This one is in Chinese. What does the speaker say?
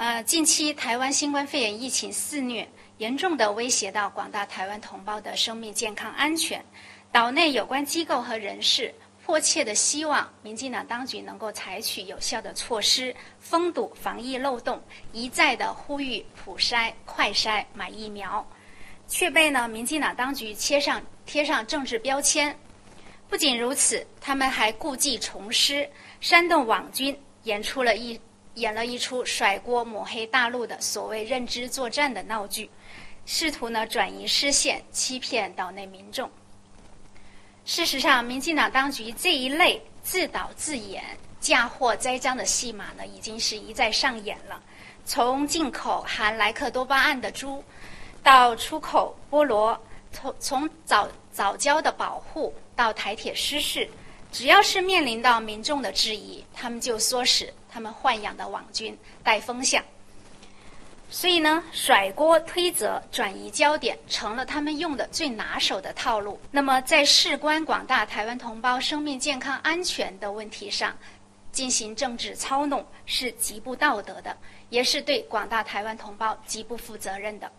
呃，近期台湾新冠肺炎疫情肆虐，严重的威胁到广大台湾同胞的生命健康安全。岛内有关机构和人士迫切的希望民进党当局能够采取有效的措施，封堵防疫漏洞，一再的呼吁普筛、快筛、买疫苗，却被呢民进党当局贴上贴上政治标签。不仅如此，他们还故技重施，煽动网军演出了一。演了一出甩锅抹黑大陆的所谓认知作战的闹剧，试图呢转移视线，欺骗岛内民众。事实上，民进党当局这一类自导自演、嫁祸栽赃的戏码呢，已经是一再上演了。从进口含莱克多巴胺的猪，到出口菠萝，从从早早教的保护到台铁失事。只要是面临到民众的质疑，他们就唆使他们豢养的网军带风向。所以呢，甩锅推责、转移焦点成了他们用的最拿手的套路。那么，在事关广大台湾同胞生命健康安全的问题上，进行政治操弄是极不道德的，也是对广大台湾同胞极不负责任的。